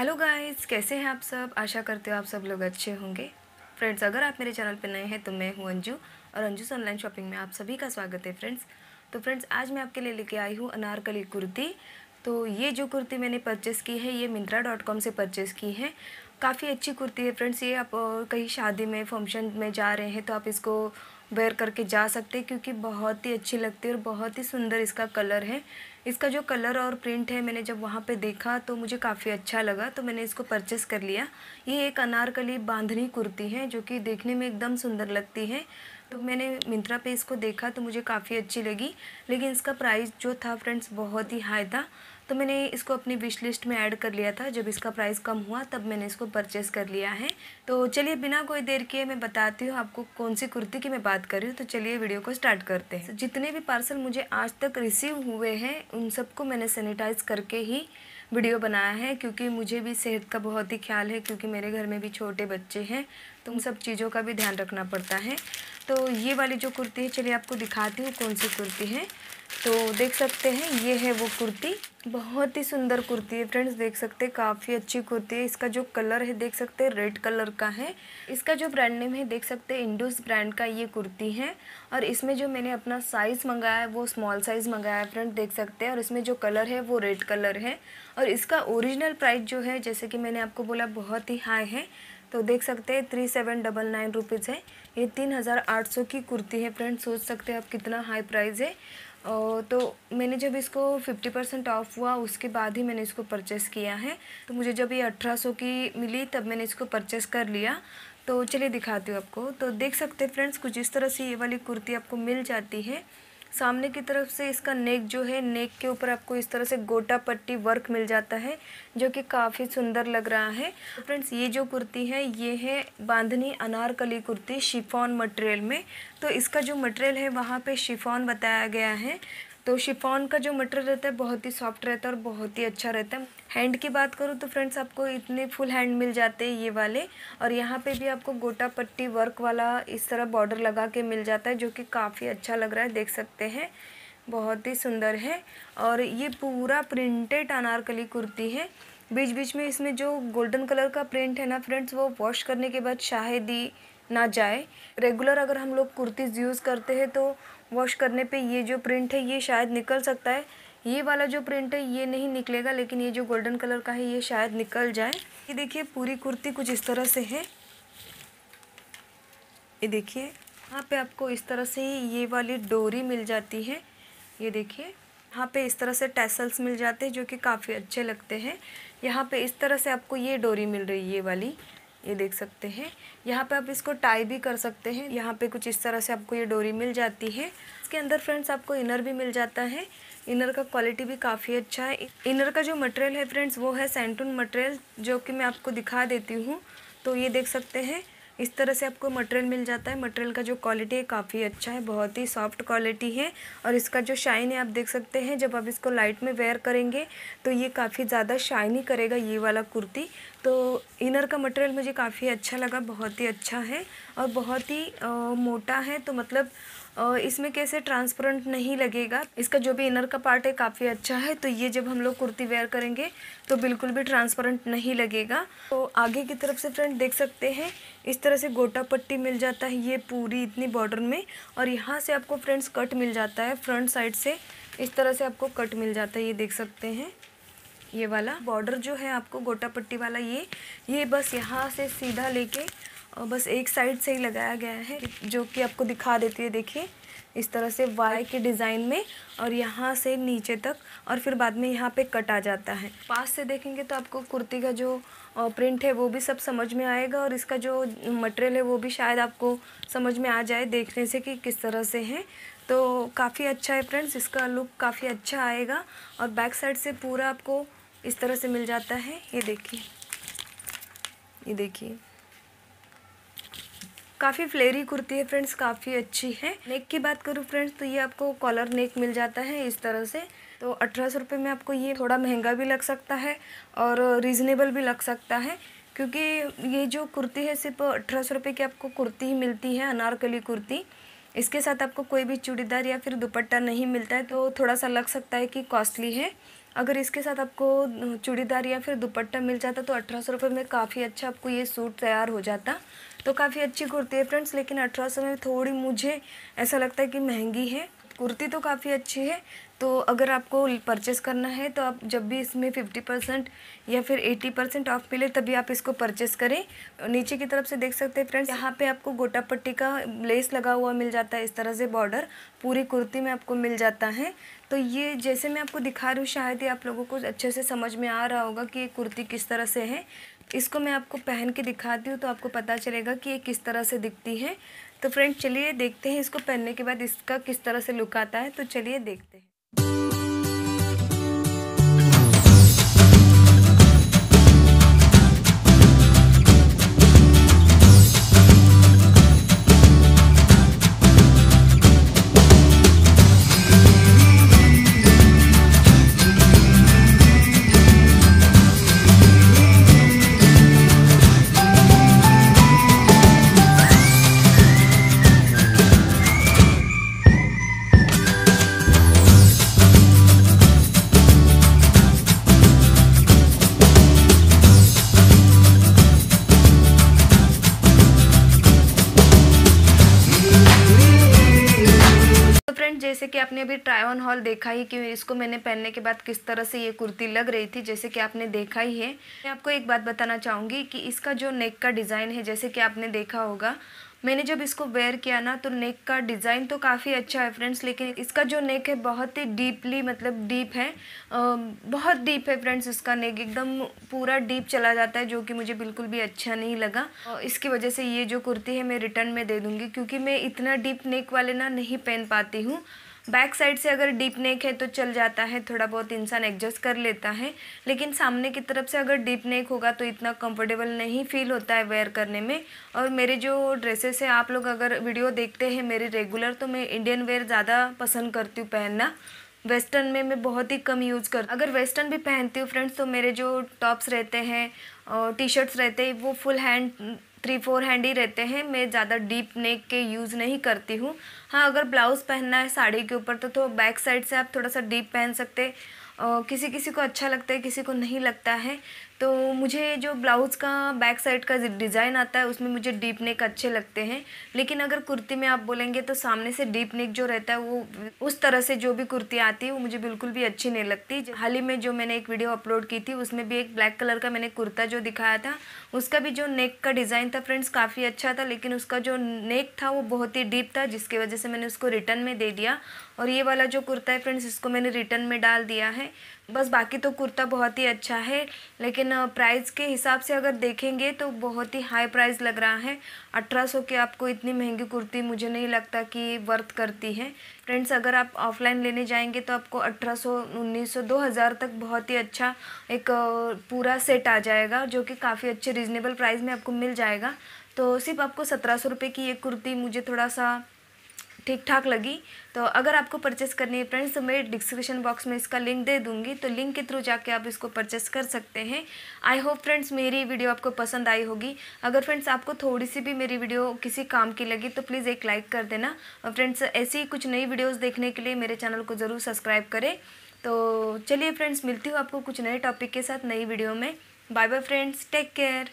Hello guys, कैसे हैं आप सब? आशा करते हो आप सब लोग अच्छे होंगे। फ्रेंड्स, अगर आप मेरे चैनल पर नए हैं तो मैं हूँ अंजू और अंजू ऑनलाइन शॉपिंग में आप सभी का स्वागत है, फ्रेंड्स। तो फ्रेंड्स, आज मैं आपके लिए लेके आई हूँ अनारकली कुर्ती। तो ये जो कुर्ती मैंने परचेस की है, ये मिंत्रा डॉट कॉम से परचेज़ की है। काफ़ी अच्छी कुर्ती है, फ्रेंड्स। ये आप कहीं शादी में फ़ंक्शन में जा रहे हैं तो आप इसको वेयर करके जा सकते हैं, क्योंकि बहुत ही अच्छी लगती है और बहुत ही सुंदर इसका कलर है। इसका जो कलर और प्रिंट है मैंने जब वहाँ पे देखा तो मुझे काफ़ी अच्छा लगा तो मैंने इसको परचेस कर लिया। ये एक अनारकली बांधनी कुर्ती है जो कि देखने में एकदम सुंदर लगती है। तो मैंने मिंत्रा पे इसको देखा तो मुझे काफ़ी अच्छी लगी, लेकिन इसका प्राइस जो था फ्रेंड्स बहुत ही हाई था। तो मैंने इसको अपनी विश लिस्ट में ऐड कर लिया था। जब इसका प्राइस कम हुआ, तब मैंने इसको परचेस कर लिया है। तो चलिए, बिना कोई देर किए मैं बताती हूँ आपको कौन सी कुर्ती की मैं बात कर रही हूँ। तो चलिए वीडियो को स्टार्ट करते हैं। जितने भी पार्सल मुझे आज तक रिसीव हुए हैं, उन सबको मैंने सैनिटाइज करके ही वीडियो बनाया है, क्योंकि मुझे भी सेहत का बहुत ही ख्याल है, क्योंकि मेरे घर में भी छोटे बच्चे हैं तो उन सब चीज़ों का भी ध्यान रखना पड़ता है। तो ये वाली जो कुर्ती है, चलिए आपको दिखाती हूँ कौन सी कुर्ती है। तो देख सकते हैं, ये है वो कुर्ती। बहुत ही सुंदर कुर्ती है फ्रेंड्स, देख सकते हैं, काफ़ी अच्छी कुर्ती है। इसका जो कलर है, देख सकते हैं, रेड कलर का है। इसका जो ब्रांड नेम है, देख सकते हैं, इंडूस ब्रांड का ये कुर्ती है। और इसमें जो मैंने अपना साइज़ मंगाया है, वो स्मॉल साइज़ मंगाया है फ्रेंड देख सकते हैं। और इसमें जो कलर है, वो रेड कलर है। और इसका ओरिजिनल प्राइस जो है, जैसे कि मैंने आपको बोला, बहुत ही हाई है। तो देख सकते हैं three seven double nine rupees है। ये तीन हज़ार आठ सौ की कुर्ती है फ्रेंड सोच सकते हैं आप कितना हाई प्राइस है। तो मैंने जब इसको फिफ्टी परसेंट ऑफ़ हुआ, उसके बाद ही मैंने इसको परचेस किया है। तो मुझे जब ये अठारह सौ की मिली, तब मैंने इसको परचेस कर लिया। तो चलिए दिखाती हूँ आपको। तो देख सकते हैं फ्रेंड्स कुछ इस तरह से ये वाली कुर्ती आपको मिल जाती है। सामने की तरफ़ से इसका नेक जो है, नेक के ऊपर आपको इस तरह से गोटा पट्टी वर्क मिल जाता है, जो कि काफ़ी सुंदर लग रहा है। फ्रेंड्स, ये जो कुर्ती है, ये है बांधनी अनारकली कुर्ती शिफॉन मटेरियल में। तो इसका जो मटेरियल है, वहाँ पे शिफॉन बताया गया है। तो शिफॉन का जो मटेरियल रहता है, बहुत ही सॉफ्ट रहता है और बहुत ही अच्छा रहता है। हैंड की बात करूँ तो फ्रेंड्स आपको इतने फुल हैंड मिल जाते हैं ये वाले। और यहाँ पे भी आपको गोटा पट्टी वर्क वाला इस तरह बॉर्डर लगा के मिल जाता है, जो कि काफ़ी अच्छा लग रहा है, देख सकते हैं। बहुत ही सुंदर है। और ये पूरा प्रिंटेड अनारकली कुर्ती है। बीच बीच में इसमें जो गोल्डन कलर का प्रिंट है ना फ्रेंड्स वो वॉश करने के बाद शायद ही ना जाए। रेगुलर अगर हम लोग कुर्तीज़ यूज़ करते हैं तो वॉश करने पे ये जो प्रिंट है, ये शायद निकल सकता है। ये वाला जो प्रिंट है, ये नहीं निकलेगा, लेकिन ये जो गोल्डन कलर का है, ये शायद निकल जाए। ये देखिए, पूरी कुर्ती कुछ इस तरह से है। ये देखिए, यहाँ पे आपको इस तरह से ही ये वाली डोरी मिल जाती है। ये देखिए, यहाँ पे इस तरह से टैसल्स मिल जाते हैं, जो कि काफ़ी अच्छे लगते हैं। यहाँ पे इस तरह से आपको ये डोरी मिल रही है, ये वाली। ये देख सकते हैं। यहाँ पे आप इसको टाई भी कर सकते हैं। यहाँ पे कुछ इस तरह से आपको ये डोरी मिल जाती है। इसके अंदर फ्रेंड्स आपको इनर भी मिल जाता है। इनर का क्वालिटी भी काफ़ी अच्छा है। इनर का जो मटेरियल है फ्रेंड्स वो है सेंटून मटेरियल जो कि मैं आपको दिखा देती हूँ। तो ये देख सकते हैं। इस तरह से आपको मटेरियल मिल जाता है। मटेरियल का जो क्वालिटी है, काफ़ी अच्छा है। बहुत ही सॉफ्ट क्वालिटी है। और इसका जो शाइन है, आप देख सकते हैं। जब आप इसको लाइट में वेयर करेंगे तो ये काफ़ी ज़्यादा शाइनी करेगा ये वाला कुर्ती। तो इनर का मटेरियल मुझे काफ़ी अच्छा लगा बहुत ही अच्छा है और बहुत ही आ, मोटा है। तो मतलब इसमें कैसे ट्रांसपेरेंट नहीं लगेगा इसका जो भी इनर का पार्ट है काफ़ी अच्छा है। तो ये जब हम लोग कुर्ती वेयर करेंगे तो बिल्कुल भी ट्रांसपेरेंट नहीं लगेगा। तो आगे की तरफ़ से फ्रेंड देख सकते हैं इस तरह से गोटा पट्टी मिल जाता है ये पूरी इतनी बॉर्डर में और यहाँ से आपको फ्रेंड्स कट मिल जाता है फ्रंट साइड से इस तरह से आपको कट मिल जाता है ये देख सकते हैं। ये वाला बॉर्डर जो है आपको गोटा पट्टी वाला ये ये बस यहाँ से सीधा लेके और बस एक साइड से ही लगाया गया है, जो कि आपको दिखा देती है, देखिए, इस तरह से वाई के डिज़ाइन में और यहाँ से नीचे तक और फिर बाद में यहाँ पे कट आ जाता है। पास से देखेंगे तो आपको कुर्ती का जो प्रिंट है वो भी सब समझ में आएगा और इसका जो मटेरियल है वो भी शायद आपको समझ में आ जाए देखने से कि किस तरह से है। तो काफ़ी अच्छा है फ्रेंड्स इसका लुक काफ़ी अच्छा आएगा और बैक साइड से पूरा आपको इस तरह से मिल जाता है। ये देखिए। ये देखिए। काफ़ी फ्लेरी कुर्ती है फ्रेंड्स, काफ़ी अच्छी है। नेक की बात करूँ फ्रेंड्स तो ये आपको कॉलर नेक मिल जाता है इस तरह से। तो अठारह सौ रुपये में आपको ये थोड़ा महँगा भी लग सकता है और रीज़नेबल भी लग सकता है। क्योंकि ये जो कुर्ती है, सिर्फ़ अठारह सौ रुपये की आपको कुर्ती ही मिलती है, अनारकली कुर्ती। इसके साथ आपको कोई भी चूड़ीदार या फिर दुपट्टा नहीं मिलता है तो थोड़ा सा लग सकता है कि कॉस्टली है। अगर इसके साथ आपको चूड़ीदार या फिर दुपट्टा मिल जाता तो अठारह सौ में काफ़ी अच्छा आपको ये सूट तैयार हो जाता। तो काफ़ी अच्छी कुर्ती है फ्रेंड्स, लेकिन अठारह सौ में थोड़ी मुझे ऐसा लगता है कि महँगी है। कुर्ती तो काफ़ी अच्छी है तो अगर आपको परचेस करना है तो आप जब भी इसमें फिफ्टी परसेंट या फिर एटी परसेंट ऑफ़ मिले, तभी आप इसको परचेस करें। नीचे की तरफ़ से देख सकते हैं फ्रेंड्स यहाँ पे आपको गोटा पट्टी का लेस लगा हुआ मिल जाता है, इस तरह से बॉर्डर पूरी कुर्ती में आपको मिल जाता है। तो ये जैसे मैं आपको दिखा रही हूँ, शायद ही आप लोगों को अच्छे से समझ में आ रहा होगा कि ये कुर्ती किस तरह से है। इसको मैं आपको पहन के दिखाती हूँ तो आपको पता चलेगा कि ये किस तरह से दिखती है। तो फ्रेंड चलिए देखते हैं इसको पहनने के बाद इसका किस तरह से लुक आता है। तो चलिए देखते हैं। जैसे कि आपने अभी ट्राई ऑन हॉल देखा ही कि इसको मैंने पहनने के बाद किस तरह से ये कुर्ती लग रही थी, जैसे कि आपने देखा ही है। मैं आपको एक बात बताना चाहूँगी कि इसका जो नेक का डिज़ाइन है, जैसे कि आपने देखा होगा मैंने जब इसको वेयर किया ना तो नेक का डिज़ाइन तो काफ़ी अच्छा है फ्रेंड्स लेकिन इसका जो नेक है, बहुत ही डीपली मतलब डीप है। बहुत डीप है फ्रेंड्स इसका नेक एकदम पूरा डीप चला जाता है, जो कि मुझे बिल्कुल भी अच्छा नहीं लगा। इसकी वजह से ये जो कुर्ती है, मैं रिटर्न में दे दूँगी, क्योंकि मैं इतना डीप नेक वाले ना नहीं पहन पाती हूँ। बैक साइड से अगर डीप नेक है तो चल जाता है, थोड़ा बहुत इंसान एडजस्ट कर लेता है, लेकिन सामने की तरफ़ से अगर डीप नेक होगा तो इतना कंफर्टेबल नहीं फील होता है वेयर करने में। और मेरे जो ड्रेसेस है, आप लोग अगर वीडियो देखते हैं मेरी रेगुलर तो मैं इंडियन वेयर ज़्यादा पसंद करती हूँ पहनना। वेस्टर्न में मैं बहुत ही कम यूज़ कर, अगर वेस्टर्न भी पहनती हूँ फ्रेंड्स तो मेरे जो टॉप्स रहते हैं टी शर्ट्स रहते हैं, वो full hand three four hand ही रहते हैं। मैं ज़्यादा डीप नेक के यूज़ नहीं करती हूँ। हाँ अगर ब्लाउज़ पहनना है साड़ी के ऊपर तो तो बैक साइड से आप थोड़ा सा डीप पहन सकते किसी किसी को अच्छा लगता है, किसी को नहीं लगता है। तो मुझे जो ब्लाउज़ का बैक साइड का डिज़ाइन आता है, उसमें मुझे डीप नेक अच्छे लगते हैं। लेकिन अगर कुर्ती में आप बोलेंगे तो सामने से डीप नेक जो रहता है, वो उस तरह से जो भी कुर्ती आती है, वो मुझे बिल्कुल भी अच्छी नहीं लगती। हाल ही में जो मैंने एक वीडियो अपलोड की थी, उसमें भी एक ब्लैक कलर का मैंने कुर्ता जो दिखाया था, उसका भी जो नेक का डिज़ाइन था फ्रेंड्स, काफ़ी अच्छा था। लेकिन उसका जो नेक था, वो बहुत ही डीप था, जिसकी वजह से मैंने उसको रिटर्न में दे दिया। और ये वाला जो कुर्ता है फ्रेंड्स, इसको मैंने रिटर्न में डाल दिया है। बस बाकी तो कुर्ता बहुत ही अच्छा है, लेकिन प्राइस के हिसाब से अगर देखेंगे तो बहुत ही हाई प्राइस लग रहा है। अठारह सौ की आपको इतनी महँगी कुर्ती मुझे नहीं लगता कि वर्थ करती है। फ्रेंड्स अगर आप ऑफलाइन लेने जाएँगे तो आपको अठारह सौ, उन्नीस सौ, दो हज़ार तक बहुत ही अच्छा एक पूरा सेट आ जाएगा, जो कि काफ़ी अच्छे रिजनेबल प्राइस में आपको मिल जाएगा। तो सिर्फ़ आपको सत्रह सौ रुपये की एक कुर्ती मुझे थोड़ा सा ठीक ठाक लगी तो अगर आपको परचेस करनी है फ्रेंड्स तो मैं डिस्क्रिप्शन बॉक्स में इसका लिंक दे दूँगी तो लिंक के थ्रू जाके आप इसको परचेस कर सकते हैं। आई होप फ्रेंड्स मेरी वीडियो आपको पसंद आई होगी। अगर फ्रेंड्स आपको थोड़ी सी भी मेरी वीडियो किसी काम की लगी तो प्लीज़ एक लाइक कर देना। और फ्रेंड्स ऐसी कुछ नई वीडियोज़ देखने के लिए मेरे चैनल को ज़रूर सब्सक्राइब करें। तो चलिए फ्रेंड्स मिलती हूँ आपको कुछ नए टॉपिक के साथ नई वीडियो में। Bye bye friends take care